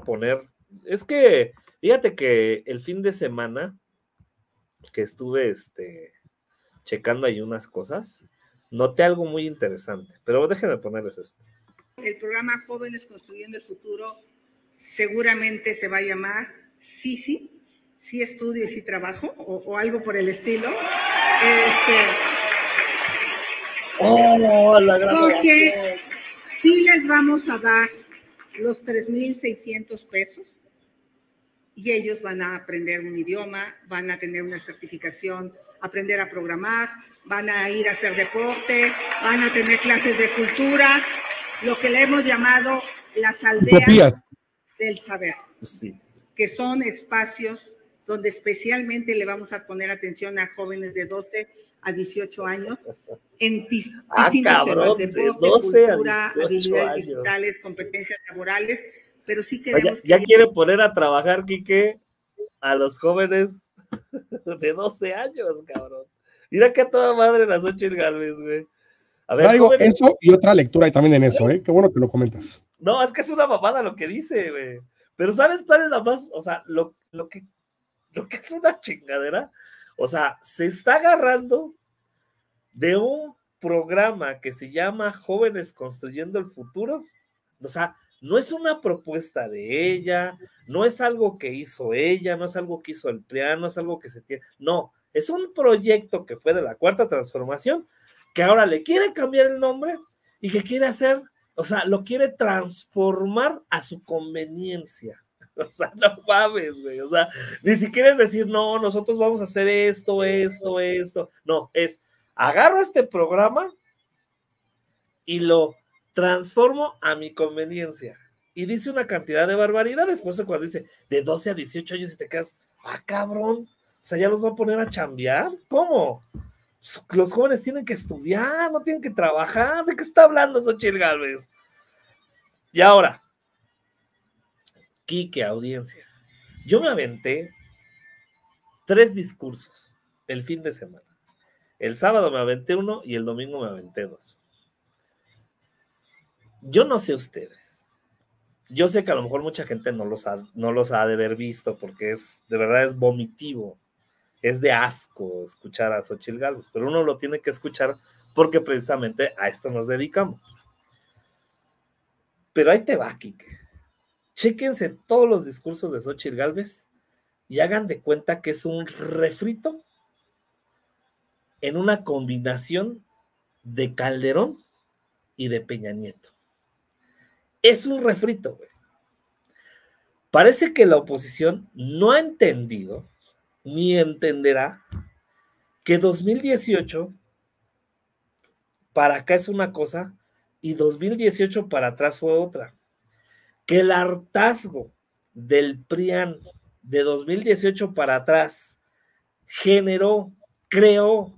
poner, es que, fíjate que el fin de semana que estuve este, checando ahí unas cosas, noté algo muy interesante, pero déjenme ponerles esto. El programa Jóvenes Construyendo el Futuro seguramente se va a llamar Sí, sí, sí estudio y sí trabajo, o, algo por el estilo. Este, oh, porque sí les vamos a dar los 3.600 pesos. Y ellos van a aprender un idioma, van a tener una certificación, aprender a programar, van a ir a hacer deporte, van a tener clases de cultura, lo que le hemos llamado las aldeas del saber, que son espacios donde especialmente le vamos a poner atención a jóvenes de 12 a 18 años en ah, cabrón, de cultura, habilidades digitales, competencias laborales, pero sí queremos ya, ya quiere poner a trabajar, Quique, a los jóvenes de 12 años, cabrón. Mira que a toda madre las ocho Galvez, güey. A ver, digo, eso y otra lectura y también en eso, ¿eh? Qué bueno que lo comentas. No, es que es una mamada lo que dice, güey. Pero ¿sabes cuál es la más? O sea, lo, lo, que, lo que es una chingadera. O sea, se está agarrando de un programa que se llama Jóvenes Construyendo el Futuro. O sea, no es una propuesta de ella, no es algo que hizo ella, no es algo que hizo el PRIAN, no es algo que se tiene. No, es un proyecto que fue de la Cuarta Transformación, que ahora le quiere cambiar el nombre y que quiere hacer, o sea, lo quiere transformar a su conveniencia. O sea, no mames, güey. O sea, ni siquiera es decir, no, nosotros vamos a hacer esto, esto, esto. No, es agarro este programa y lo transformo a mi conveniencia. Y dice una cantidad de barbaridades. Por eso cuando dice de 12 a 18 años y te quedas, ah, cabrón. O sea, ya los va a poner a chambear. ¿Cómo? Los jóvenes tienen que estudiar, no tienen que trabajar. ¿De qué está hablando Xochitl Galvez? Y ahora, Quique, audiencia. Yo me aventé tres discursos el fin de semana. El sábado me aventé uno y el domingo me aventé dos. Yo no sé ustedes. Yo sé que a lo mejor mucha gente no los ha, no los ha de haber visto porque es, de verdad es vomitivo, es de asco escuchar a Xochitl Galvez, pero uno lo tiene que escuchar porque precisamente a esto nos dedicamos. Pero ahí te va. Chéquense todos los discursos de Xochitl Galvez y hagan de cuenta que es un refrito en una combinación de Calderón y de Peña Nieto. Es un refrito, güey. Parece que la oposición no ha entendido ni entenderá que 2018 para acá es una cosa y 2018 para atrás fue otra. Que el hartazgo del PRIAN de 2018 para atrás generó, creó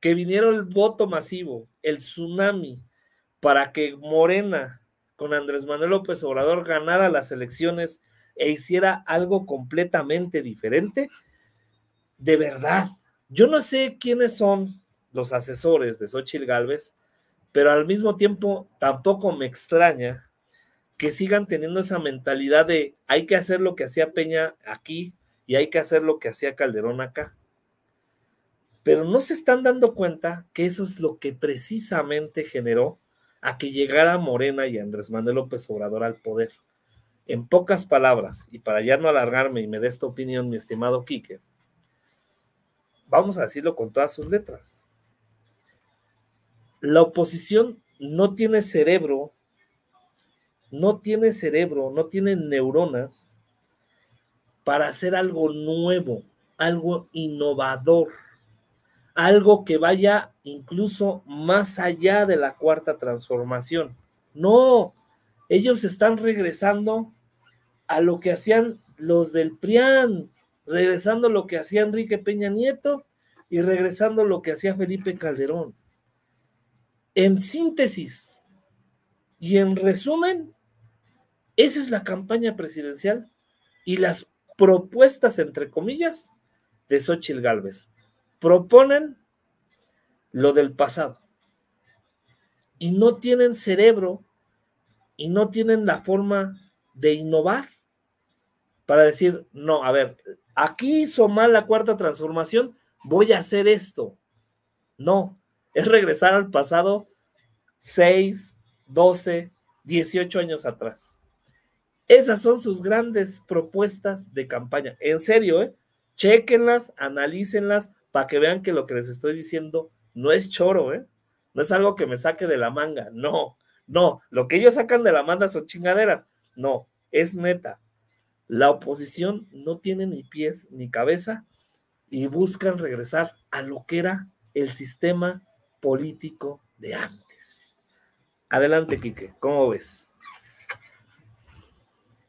que viniera el voto masivo, el tsunami, para que Morena con Andrés Manuel López Obrador ganara las elecciones e hiciera algo completamente diferente, de verdad, yo no sé quiénes son los asesores de Xochitl Galvez, pero al mismo tiempo tampoco me extraña que sigan teniendo esa mentalidad de hay que hacer lo que hacía Peña aquí y hay que hacer lo que hacía Calderón acá. Pero no se están dando cuenta que eso es lo que precisamente generó a que llegara Morena y Andrés Manuel López Obrador al poder. En pocas palabras, y para ya no alargarme y me dé esta opinión, mi estimado Quique, vamos a decirlo con todas sus letras. La oposición no tiene cerebro, no tiene cerebro, no tiene neuronas para hacer algo nuevo, algo innovador algo que vaya incluso más allá de la cuarta transformación. No, ellos están regresando a lo que hacían los del PRIAN, regresando a lo que hacía Enrique Peña Nieto y regresando a lo que hacía Felipe Calderón. En síntesis y en resumen, esa es la campaña presidencial y las propuestas, entre comillas, de Xochitl Gálvez proponen lo del pasado y no tienen cerebro y no tienen la forma de innovar para decir, no, a ver, aquí hizo mal la cuarta transformación, voy a hacer esto. No, es regresar al pasado 6, 12, 18 años atrás. Esas son sus grandes propuestas de campaña. En serio, ¿eh? Chequenlas, analícenlas para que vean que lo que les estoy diciendo no es choro, ¿eh? No es algo que me saque de la manga. No, no. Lo que ellos sacan de la manga son chingaderas. No, es neta. La oposición no tiene ni pies ni cabeza y buscan regresar a lo que era el sistema político de antes. Adelante, Quique, ¿cómo ves?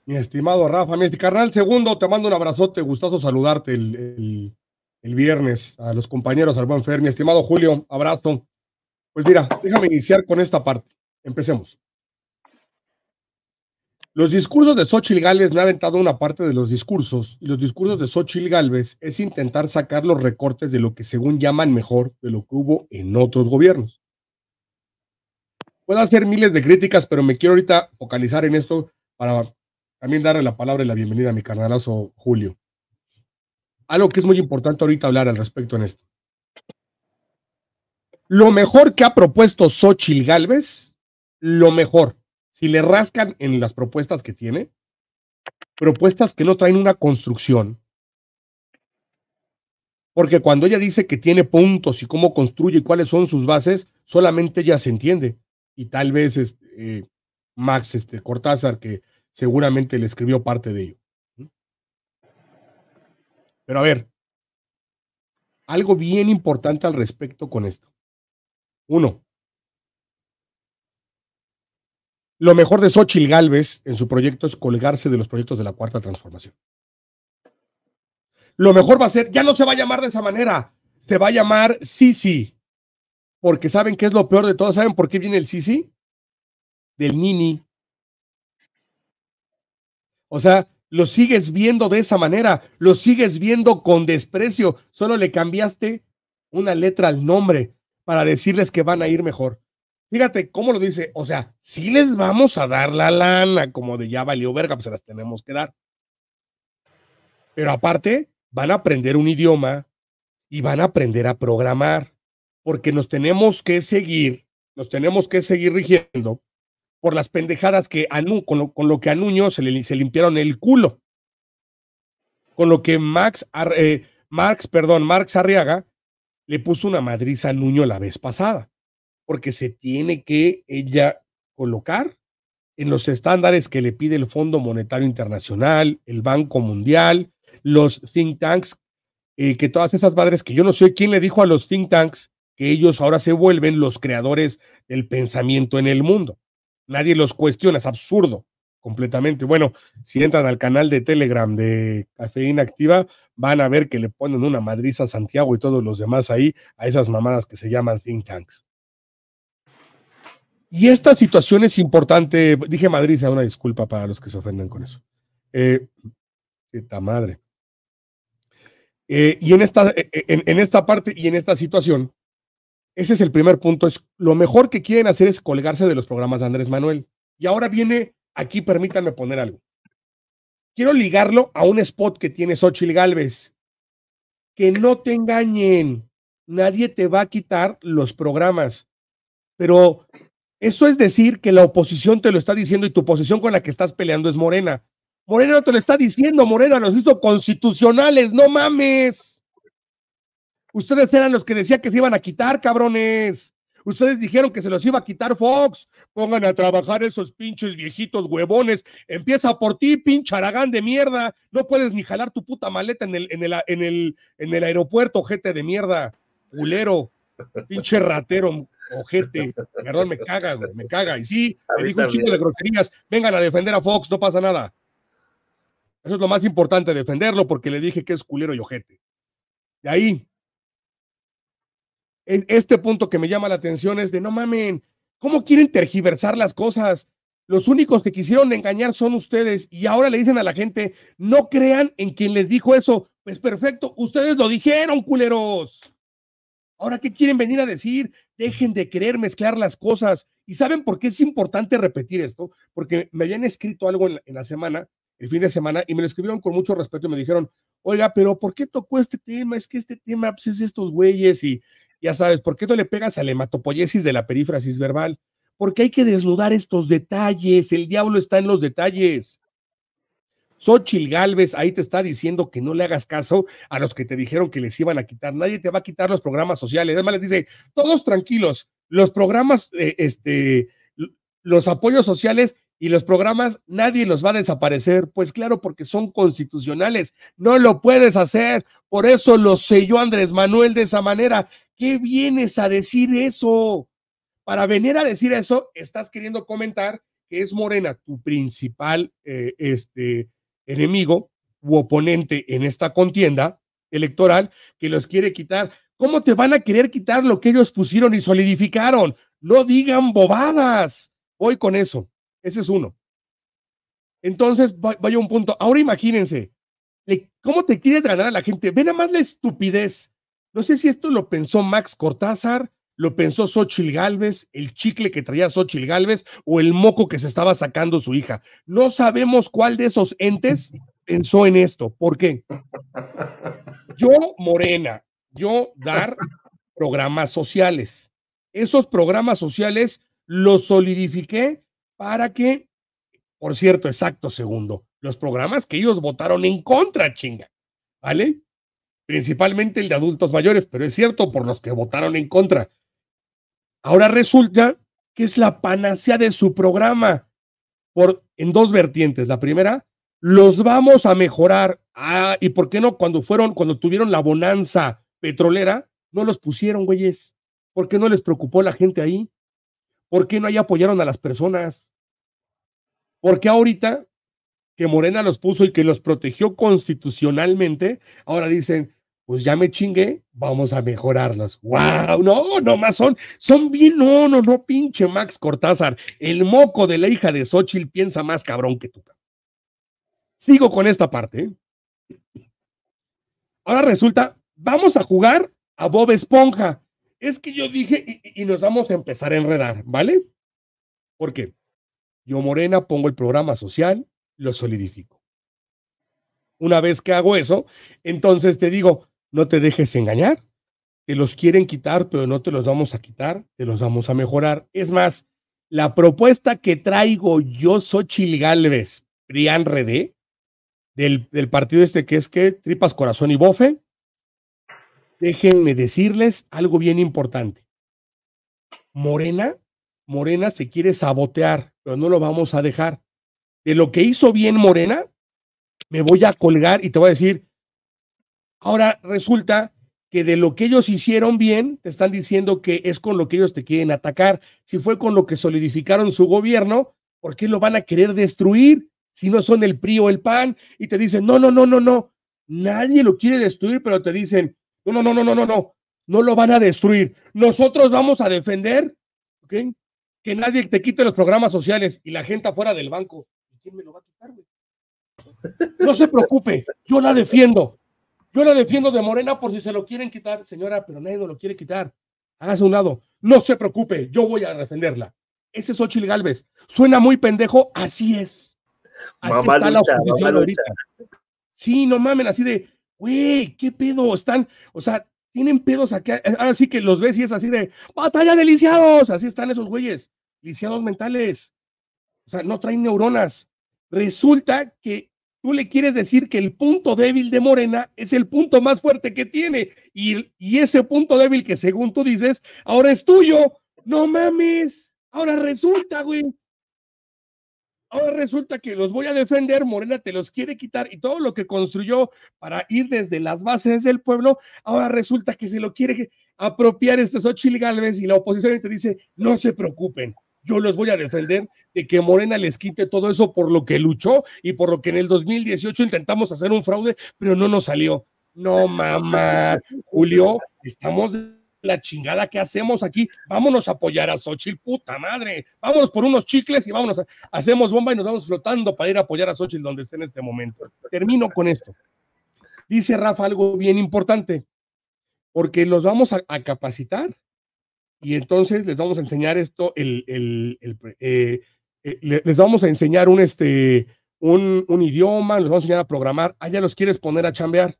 Mi estimado Rafa, mi carnal segundo, te mando un abrazote, gustoso saludarte el, viernes a los compañeros, al buen Fer, mi estimado Julio, abrazo. Pues mira, déjame iniciar con esta parte. Empecemos. Los discursos de Xochitl Galvez me ha aventado una parte de los discursos, y los discursos de Xochitl Galvez es intentar sacar los recortes de lo que según llaman mejor de lo que hubo en otros gobiernos. Puedo hacer miles de críticas, pero me quiero ahorita focalizar en esto para también darle la palabra y la bienvenida a mi carnalazo Julio. Algo que es muy importante ahorita hablar al respecto en esto. Lo mejor que ha propuesto Xochitl Galvez, lo mejor, si le rascan en las propuestas que tiene, propuestas que no traen una construcción. Porque cuando ella dice que tiene puntos y cómo construye y cuáles son sus bases, solamente ella se entiende. Y tal vez este, Max este, Cortázar, que seguramente le escribió parte de ello. Pero a ver, algo bien importante al respecto con esto. Uno, lo mejor de Xochitl Galvez en su proyecto es colgarse de los proyectos de la cuarta transformación. Lo mejor va a ser, ya no se va a llamar de esa manera, se va a llamar Sisi, porque ¿saben qué es lo peor de todo? ¿Saben por qué viene el Sisi? Del Nini. O sea, lo sigues viendo de esa manera, lo sigues viendo con desprecio, solo le cambiaste una letra al nombre para decirles que van a ir mejor. Fíjate cómo lo dice, o sea, si les vamos a dar la lana, como de ya valió verga, pues se las tenemos que dar. Pero aparte, van a aprender un idioma y van a aprender a programar, porque nos tenemos que seguir, nos tenemos que seguir rigiendo por las pendejadas que con, lo, con lo que a Nuño se le limpiaron el culo. Con lo que Max, eh, Marx, perdón, Marx Arriaga le puso una madriza a Nuño la vez pasada, porque se tiene que ella colocar en los estándares que le pide el Fondo Monetario Internacional, el Banco Mundial, los think tanks, eh, que todas esas madres que yo no sé quién le dijo a los think tanks que ellos ahora se vuelven los creadores del pensamiento en el mundo. Nadie los cuestiona, es absurdo completamente. Bueno, si entran al canal de Telegram de Cafeína Activa, van a ver que le ponen una madriza a Santiago y todos los demás ahí a esas mamadas que se llaman think tanks. Y esta situación es importante. Dije madriza, una disculpa para los que se ofenden con eso. Eh, madre. Eh, y en esta, eh, en esta parte y en esta situación, ese es el primer punto. Es lo mejor que quieren hacer es colgarse de los programas de Andrés Manuel. Y ahora viene, aquí permítanme poner algo. Quiero ligarlo a un spot que tiene Xochitl Galvez. Que no te engañen. Nadie te va a quitar los programas. Pero eso es decir que la oposición te lo está diciendo y tu posición con la que estás peleando es Morena. Morena te lo está diciendo, Morena los hizo constitucionales, no mames. Ustedes eran los que decían que se iban a quitar, cabrones. Ustedes dijeron que se los iba a quitar Fox. Pongan a trabajar esos pinches viejitos huevones. Empieza por ti, pinche aragán de mierda. No puedes ni jalar tu puta maleta en el, en el, en el, en el aeropuerto, ojete de mierda. Culero. Pinche ratero, ojete. Perdón, me caga, güey, me caga. Y sí, me dijo un chingo de groserías. Vengan a defender a Fox, no pasa nada. Eso es lo más importante, defenderlo, porque le dije que es culero y ojete. De ahí, este punto que me llama la atención es de no mamen, ¿cómo quieren tergiversar las cosas? Los únicos que quisieron engañar son ustedes y ahora le dicen a la gente, no crean en quien les dijo eso. Pues perfecto, ustedes lo dijeron, culeros. Ahora, ¿qué quieren venir a decir? Dejen de querer mezclar las cosas. ¿Y saben por qué es importante repetir esto? Porque me habían escrito algo en la, semana, el fin de semana, y me lo escribieron con mucho respeto y me dijeron, oiga, pero ¿por qué tocó este tema? Es que este tema pues, es estos güeyes y ya sabes, ¿por qué no le pegas a la hematopoiesis de la perífrasis verbal? Porque hay que desnudar estos detalles. El diablo está en los detalles. Xochil Galvez ahí te está diciendo que no le hagas caso a los que te dijeron que les iban a quitar. Nadie te va a quitar los programas sociales. Además, les dice, todos tranquilos, los programas, eh, este, los apoyos sociales y los programas, nadie los va a desaparecer. Pues claro, porque son constitucionales. No lo puedes hacer. Por eso lo selló Andrés Manuel de esa manera. ¿Qué vienes a decir eso? Para venir a decir eso, estás queriendo comentar que es Morena tu principal eh, este, enemigo u oponente en esta contienda electoral que los quiere quitar. ¿Cómo te van a querer quitar lo que ellos pusieron y solidificaron? No digan bobadas. Voy con eso. Ese es uno. Entonces, vaya un punto. Ahora imagínense, ¿cómo te quieres ganar a la gente? Ven a más la estupidez. No sé si esto lo pensó Max Cortázar, lo pensó Xochil Galvez, el chicle que traía Xochil Galvez o el moco que se estaba sacando su hija. No sabemos cuál de esos entes pensó en esto. ¿Por qué? Yo, Morena, yo dar programas sociales. Esos programas sociales los solidifiqué para que, por cierto, exacto, segundo, los programas que ellos votaron en contra, chinga, ¿vale? Principalmente el de adultos mayores, pero es cierto por los que votaron en contra. Ahora resulta que es la panacea de su programa por, en dos vertientes. La primera, los vamos a mejorar. Ah, ¿y por qué no cuando fueron, cuando tuvieron la bonanza petrolera, no los pusieron, güeyes? ¿Por qué no les preocupó la gente ahí? ¿Por qué no ahí apoyaron a las personas? ¿Por qué ahorita que Morena los puso y que los protegió constitucionalmente, ahora dicen, pues ya me chingué, vamos a mejorarlos. ¡Wow! No, no más son, son bien, no, no, no, pinche Max Cortázar. El moco de la hija de Xochitl piensa más cabrón que tú. Sigo con esta parte. Ahora resulta, vamos a jugar a Bob Esponja. Es que yo dije, y, y nos vamos a empezar a enredar, ¿vale? ¿Por qué? Yo, Morena, pongo el programa social, lo solidifico. Una vez que hago eso, entonces te digo, no te dejes engañar. Te los quieren quitar, pero no te los vamos a quitar, te los vamos a mejorar. Es más, la propuesta que traigo yo, Xochil Galvez, Prián Redé, del, del partido este que es que Tripas, Corazón y Bofe, déjenme decirles algo bien importante. Morena, Morena se quiere sabotear, pero no lo vamos a dejar. De lo que hizo bien Morena, me voy a colgar y te voy a decir, Ahora resulta que de lo que ellos hicieron bien, te están diciendo que es con lo que ellos te quieren atacar. Si fue con lo que solidificaron su gobierno, ¿por qué lo van a querer destruir si no son el PRI o el PAN? Y te dicen, no, no, no, no, no. Nadie lo quiere destruir, pero te dicen, no, no, no, no, no, no, no. No lo van a destruir. Nosotros vamos a defender ¿okay? que nadie te quite los programas sociales y la gente afuera del banco. Quién me lo va a quitar? No se preocupe, yo la defiendo. Yo la defiendo de Morena por si se lo quieren quitar, señora, pero nadie no lo quiere quitar. Hágase a un lado. No se preocupe, yo voy a defenderla. Ese es Ochil Galvez. Suena muy pendejo, así es. Así está la oposición ahorita. Sí, no mamen, así de, güey, ¿qué pedo? Están, o sea, tienen pedos acá. Así que los ves y es así de, batalla de lisiados. Así están esos güeyes, lisiados mentales. O sea, no traen neuronas. Resulta que tú le quieres decir que el punto débil de Morena es el punto más fuerte que tiene. Y, y, ese punto débil que según tú dices, ahora es tuyo. No mames. Ahora resulta, güey. Ahora resulta que los voy a defender, Morena te los quiere quitar y todo lo que construyó para ir desde las bases del pueblo, ahora resulta que se lo quiere apropiar este Xochitl Galvez y la oposición te dice, no se preocupen, yo los voy a defender de que Morena les quite todo eso por lo que luchó y por lo que en el 2018 intentamos hacer un fraude, pero no nos salió. No, mamá, Julio, estamos la chingada que hacemos aquí. Vámonos a apoyar a Xochitl, puta madre. Vámonos por unos chicles y vámonos, a, hacemos bomba y nos vamos flotando para ir a apoyar a Xochitl donde esté en este momento. Termino con esto. Dice Rafa algo bien importante. porque los vamos a, capacitar y entonces les vamos a enseñar esto, el, eh, eh, les vamos a enseñar un, este, un, un, idioma, les vamos a enseñar a programar, allá los quieres poner a chambear,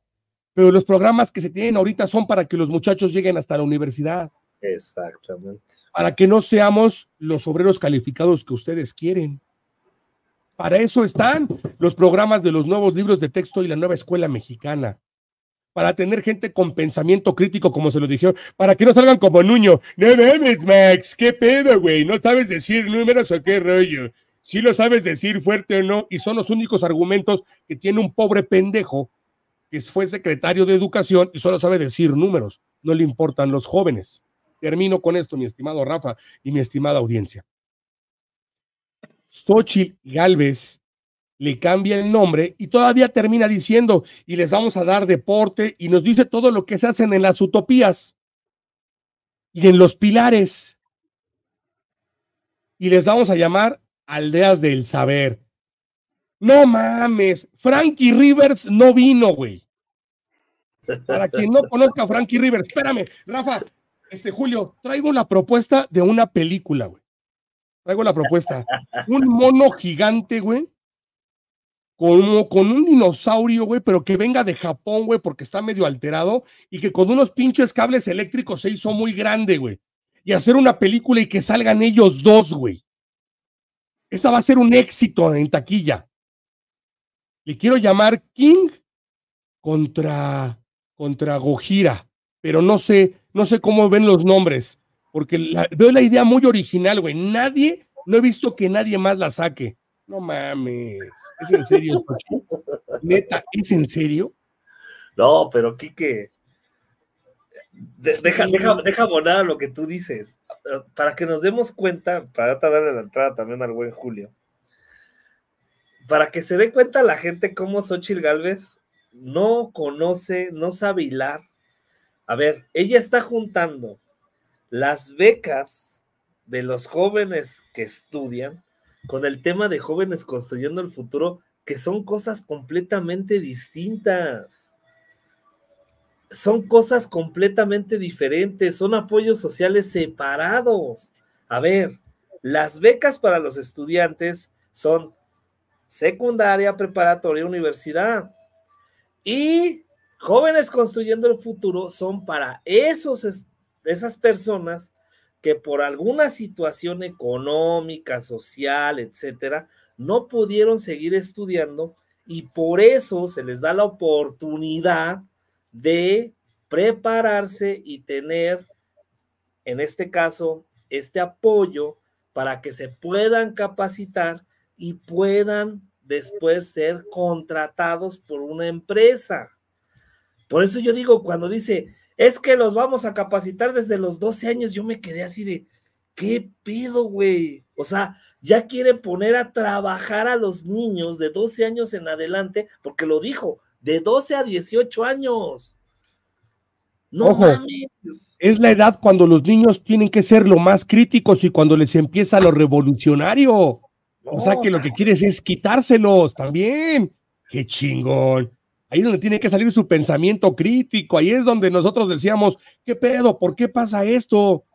pero los programas que se tienen ahorita son para que los muchachos lleguen hasta la universidad. Exactamente. Para que no seamos los obreros calificados que ustedes quieren. Para eso están los programas de los nuevos libros de texto y la nueva escuela mexicana. Para tener gente con pensamiento crítico, como se lo dijeron, para que no salgan como Nuño. No mames, Max, qué pedo, güey. No sabes decir números o qué rollo. Si lo sabes decir fuerte o no, y son los únicos argumentos que tiene un pobre pendejo que fue secretario de educación y solo sabe decir números. No le importan los jóvenes. Termino con esto, mi estimado Rafa y mi estimada audiencia. Xochitl Galvez le cambia el nombre y todavía termina diciendo, y les vamos a dar deporte, y nos dice todo lo que se hacen en las utopías y en los pilares. Y les vamos a llamar aldeas del saber. No mames, Frankie Rivers no vino, güey. Para quien no conozca a Frankie Rivers, espérame, Rafa, este Julio, traigo la propuesta de una película, güey. Traigo la propuesta. Un mono gigante, güey. Como con un dinosaurio, güey, pero que venga de Japón, güey, porque está medio alterado y que con unos pinches cables eléctricos se hizo muy grande, güey. Y hacer una película y que salgan ellos dos, güey. Esa va a ser un éxito en taquilla. Le quiero llamar King contra, contra Gojira, pero no sé, no sé cómo ven los nombres porque veo la idea muy original, güey. Nadie, no he visto que nadie más la saque. No mames, ¿es en serio? Neta, ¿es en serio? No, pero Quique, deja, deja, deja abonar lo que tú dices. Para que nos demos cuenta, para darle la entrada también al buen Julio, para que se dé cuenta la gente cómo Xochitl Galvez no conoce, no sabe hilar. A ver, ella está juntando las becas de los jóvenes que estudian con el tema de jóvenes construyendo el futuro, que son cosas completamente distintas. Son cosas completamente diferentes, son apoyos sociales separados. A ver, las becas para los estudiantes son secundaria, preparatoria, universidad. Y jóvenes construyendo el futuro son para esos esas personas que por alguna situación económica, social, etcétera, no pudieron seguir estudiando y por eso se les da la oportunidad de prepararse y tener, en este caso, este apoyo para que se puedan capacitar y puedan después ser contratados por una empresa. Por eso yo digo, cuando dice, es que los vamos a capacitar desde los 12 años. Yo me quedé así de, ¿qué pido, güey? O sea, ya quiere poner a trabajar a los niños de 12 años en adelante, porque lo dijo, de 12 a 18 años. No mames. Es la edad cuando los niños tienen que ser lo más críticos y cuando les empieza lo revolucionario. o sea que lo que quieres es quitárselos también. Qué chingón. Ahí es donde tiene que salir su pensamiento crítico. Ahí es donde nosotros decíamos, ¿qué pedo? ¿Por qué pasa esto?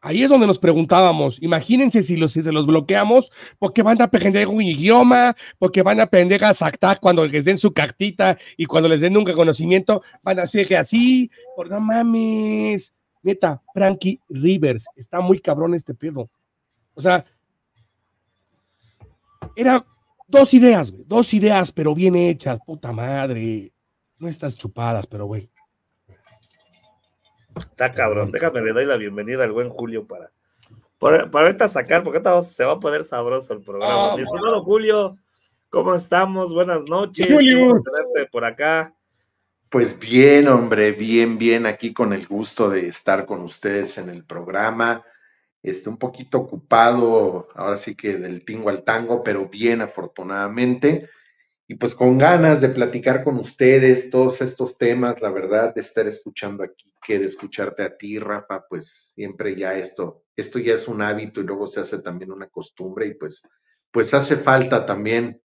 Ahí es donde nos preguntábamos, imagínense si, los, si se los bloqueamos, porque van a aprender un idioma, porque van a aprender a sactar cuando les den su cartita y cuando les den un reconocimiento, van a ser así, por no mames. Neta, Frankie Rivers, está muy cabrón este pedo. O sea, era Dos ideas, güey. Dos ideas, pero bien hechas, puta madre. No estás chupadas, pero güey. Está cabrón. Déjame le doy la bienvenida al buen Julio para, para, ahorita sacar, porque ahorita se va a poner sabroso el programa. Ah, Mi estimado Julio, ¿cómo estamos? Buenas noches. Julio. por acá. Pues bien, hombre, bien, bien, aquí con el gusto de estar con ustedes en el programa este, un poquito ocupado, ahora sí que del tingo al tango, pero bien afortunadamente. Y pues con ganas de platicar con ustedes todos estos temas, la verdad, de estar escuchando aquí, que de escucharte a ti, Rafa, pues siempre ya esto, esto ya es un hábito y luego se hace también una costumbre y pues, pues hace falta también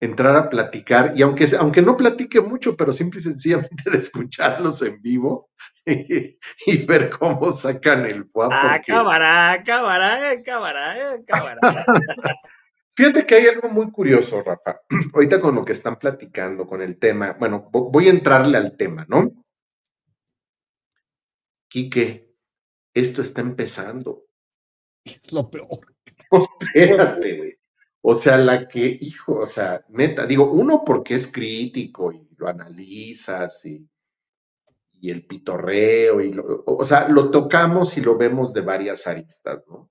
entrar a platicar, y aunque, aunque no platique mucho, pero simple y sencillamente de escucharlos en vivo y, ver cómo sacan el fuá. Ah, cámara, cámara, cámara, cámara. Fíjate que hay algo muy curioso, Rafa. Ahorita con lo que están platicando, con el tema, bueno, voy a entrarle al tema, ¿no? Quique, esto está empezando. Es lo peor. espérate, güey. O sea, la que, hijo, o sea, neta, digo, uno porque es crítico y lo analizas y, y el pitorreo, y lo, o sea, lo tocamos y lo vemos de varias aristas, ¿no?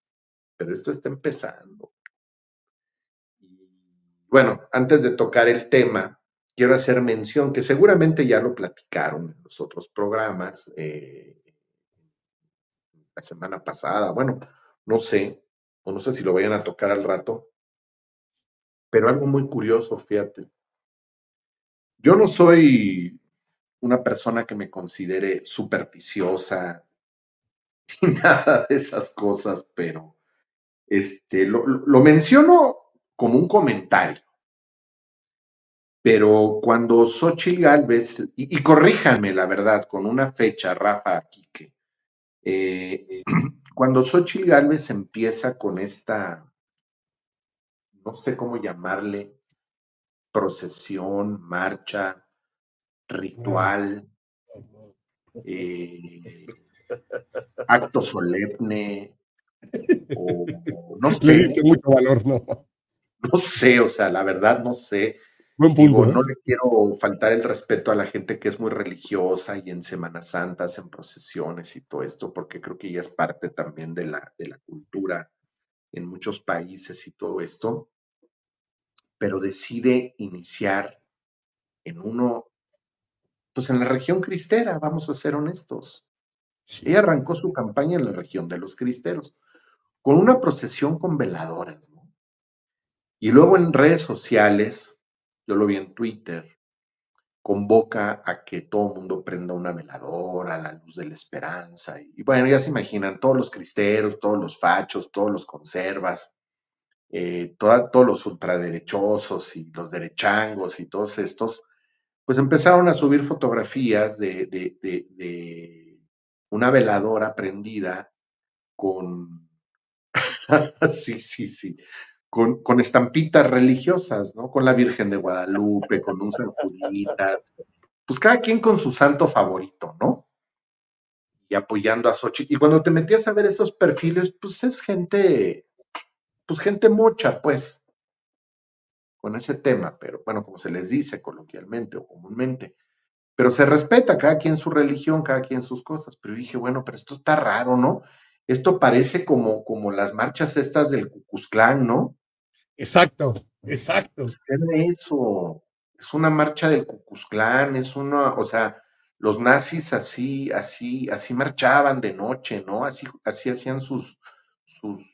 Pero esto está empezando. Bueno, antes de tocar el tema, quiero hacer mención que seguramente ya lo platicaron en los otros programas eh, la semana pasada, bueno, no sé, o no sé si lo vayan a tocar al rato, pero algo muy curioso, fíjate. Yo no soy una persona que me considere supersticiosa ni nada de esas cosas, pero este, lo, lo menciono como un comentario. Pero cuando Xochitl Galvez, y, corríjanme la verdad, con una fecha, Rafa, aquí que eh, cuando Xochitl Galvez empieza con esta, no sé cómo llamarle, procesión, marcha, ritual, eh, acto solemne, o, no sé. Le diste mucho valor, ¿no? No sé, o sea, la verdad no sé. Buen punto. No le quiero faltar el respeto a la gente que es muy religiosa y en Semanas Santas, en procesiones y todo esto, porque creo que ya es parte también de la, de la cultura en muchos países y todo esto. Pero decide iniciar en uno, pues en la región cristera, vamos a ser honestos. Ella arrancó su campaña en la región de los cristeros, con una procesión con veladoras, ¿no? Y luego en redes sociales, yo lo vi en Twitter, convoca a que todo el mundo prenda una veladora a la luz de la esperanza. Y, bueno, ya se imaginan, todos los cristeros, todos los fachos, todos los conservas, eh, todos los ultraderechosos y los derechangos y todos estos, pues empezaron a subir fotografías de, de una veladora prendida con... sí, sí, sí con, estampitas religiosas, ¿no? Con la Virgen de Guadalupe, con un San pues cada quien con su santo favorito, ¿no? Y apoyando a Xochitl. Y cuando te metías a ver esos perfiles, pues es gente, pues gente mocha, pues, con ese tema, pero bueno, como se les dice coloquialmente o comúnmente. Pero se respeta cada quien su religión, cada quien sus cosas. Pero dije, bueno, pero esto está raro, ¿no? Esto parece como, como las marchas estas del Cucuzclán, ¿no? Exacto, exacto. Es eso. Es una marcha del Cucuzclán, es una, o sea, los nazis así, así, así marchaban de noche, ¿no? Así, así hacían sus, sus,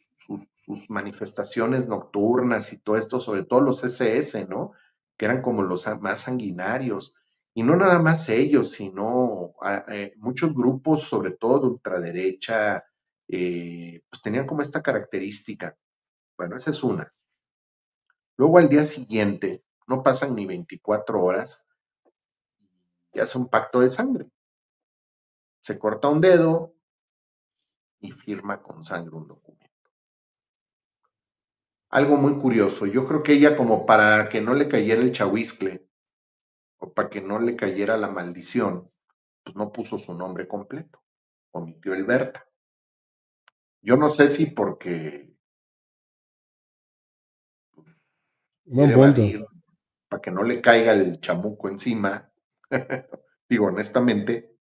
sus, manifestaciones nocturnas y todo esto, sobre todo los SS, ¿no? Que eran como los más sanguinarios. Y no nada más ellos, sino eh, muchos grupos, sobre todo de ultraderecha, eh, pues tenían como esta característica. Bueno, esa es una. Luego al día siguiente, no pasan ni 24 horas, y hace un pacto de sangre. Se corta un dedo y firma con sangre un documento. Algo muy curioso. Yo creo que ella, como para que no le cayera el chahuiscle o para que no le cayera la maldición, pues no puso su nombre completo. Omitió el Berta. Yo no sé si porque para que no le caiga el chamuco encima, digo honestamente,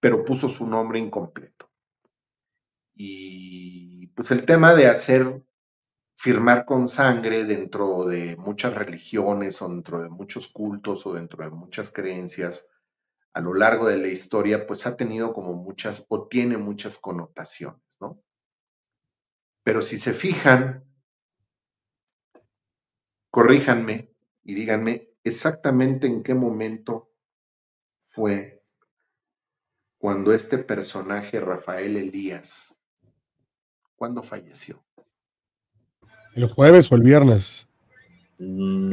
pero puso su nombre incompleto. Y pues el tema de hacer firmar con sangre dentro de muchas religiones o dentro de muchos cultos o dentro de muchas creencias a lo largo de la historia, pues ha tenido como muchas o tiene muchas connotaciones, ¿no? Pero si se fijan, corríjanme y díganme exactamente en qué momento fue cuando este personaje, Rafael Elías, ¿cuándo falleció? ¿El jueves o el viernes? Mm,